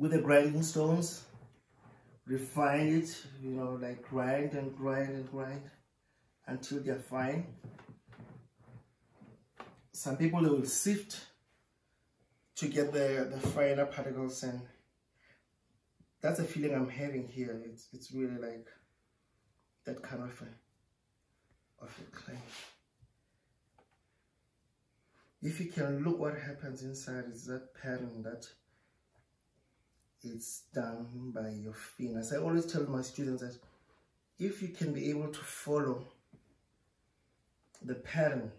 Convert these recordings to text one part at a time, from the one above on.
with the grinding stones, refine it, you know, like grind and grind and grind until they're fine. Some people they will sift to get the, the finer particles and that's the feeling I'm having here. It's it's really like that kind of a, of a clay. If you can look what happens inside is that pattern that it's done by your fingers. I always tell my students that if you can be able to follow the pattern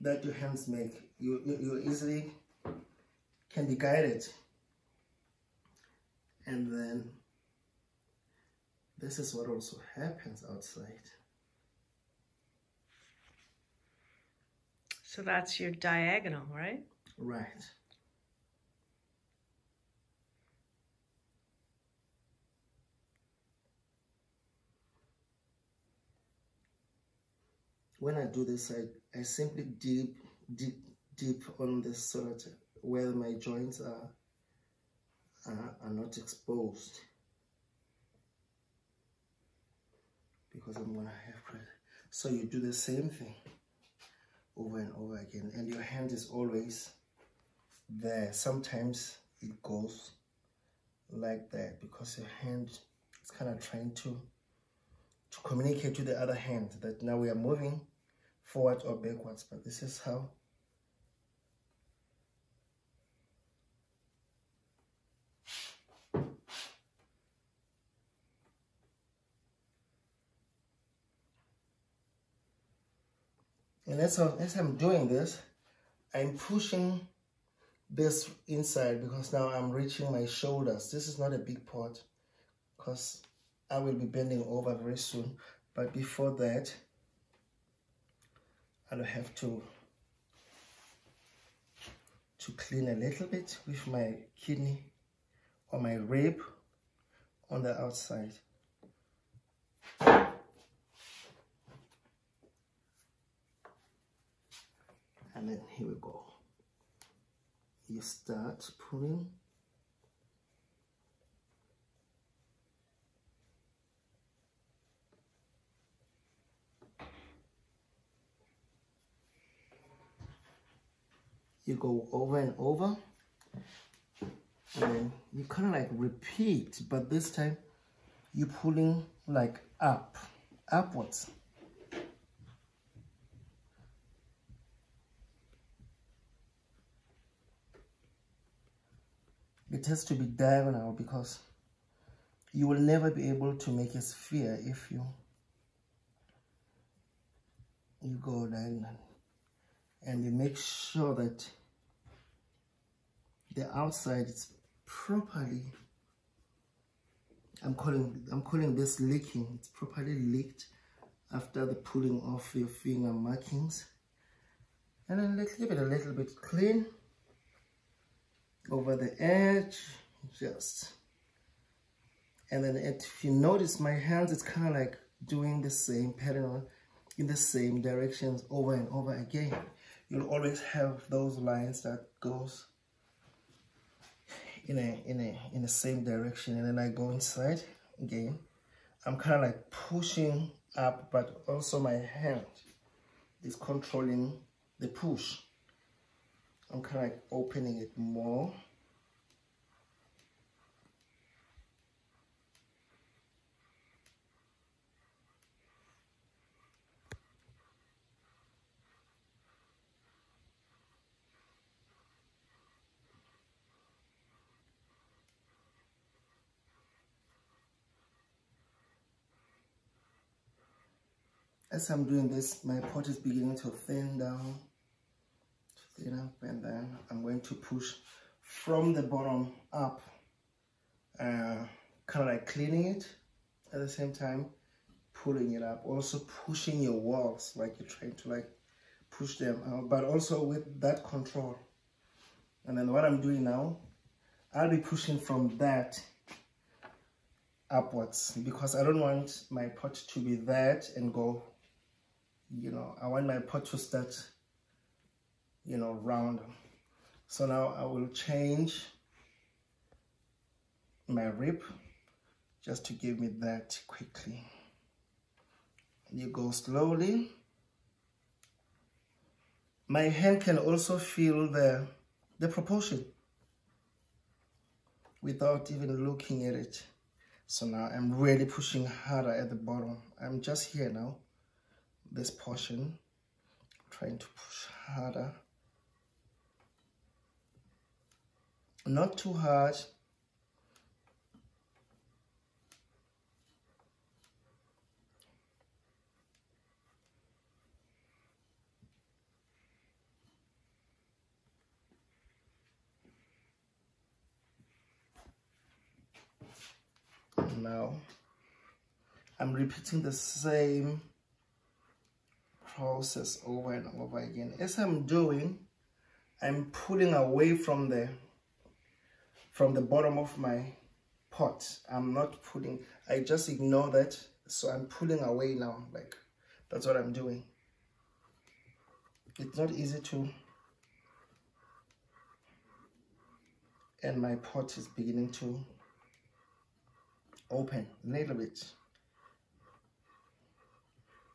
that your hands make, you, you, you easily can be guided. And then this is what also happens outside. So that's your diagonal, right? Right. When I do this, I, I simply dip, dip, dip on the so where my joints are, are, are not exposed. Because I'm gonna have pressure. So you do the same thing over and over again. And your hand is always there. Sometimes it goes like that because your hand is kind of trying to to communicate to the other hand that now we are moving forward or backwards, but this is how And as, I, as I'm doing this, I'm pushing this inside because now I'm reaching my shoulders. This is not a big part because I will be bending over very soon. But before that, I'll have to to clean a little bit with my kidney or my rib on the outside. And then here we go. You start pulling you go over and over and you kind of like repeat but this time you're pulling like up upwards. It has to be diagonal because you will never be able to make a sphere if you you go diagonal and you make sure that the outside is properly I'm calling I'm calling this leaking it's properly leaked after the pulling off your finger markings. And then let's give it a little bit clean over the edge just. And then if you notice my hands it's kind of like doing the same pattern in the same directions over and over again you'll always have those lines that goes in a in a in the same direction. And then I go inside again. I'm kind of like pushing up but also my hand is controlling the push. I'm kind of like opening it more as I'm doing this, my pot is beginning to thin down, thin up, and then I'm going to push from the bottom up, uh, kind of like cleaning it at the same time, pulling it up, also pushing your walls, like you're trying to like push them out, but also with that control. And then what I'm doing now, I'll be pushing from that upwards because I don't want my pot to be that and go you know, I want my pot to start, you know, round. So now I will change my rib just to give me that quickly. You go slowly. My hand can also feel the, the proportion without even looking at it. So now I'm really pushing harder at the bottom. I'm just here now, this portion, trying to push harder. Not too hard, now I'm repeating the same process over and over again. As I'm doing I'm pulling away from the from the bottom of my pot. I'm not pulling. I just ignore that. So I'm pulling away now like that's what I'm doing. It's not easy to and my pot is beginning to open a little bit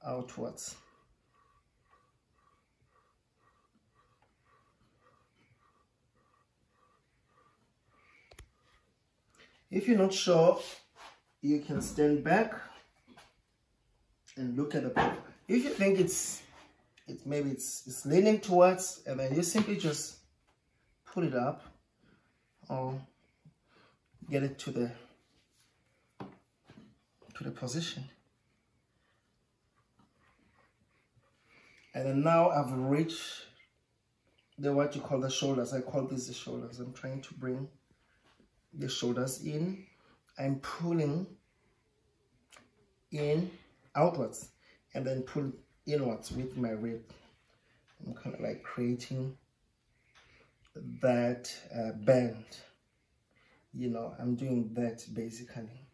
outwards. If you're not sure, you can stand back and look at the paper. If you think it's, it maybe it's, it's leaning towards, and then you simply just put it up or get it to the to the position. And then now I've reached the what you call the shoulders. I call this the shoulders. I'm trying to bring the shoulders in. I'm pulling in outwards and then pull inwards with my rib. I'm kind of like creating that uh, bend. You know, I'm doing that basically.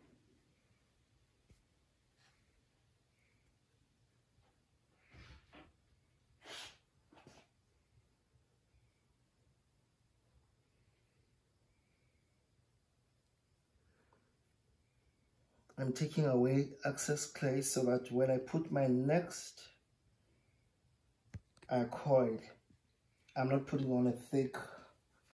I'm taking away excess clay so that when I put my next uh, coil, I'm not putting on a thick